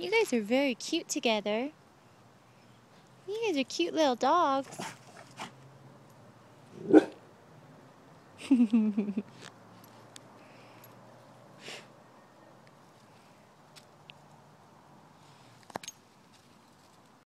You guys are very cute together. You guys are cute little dogs.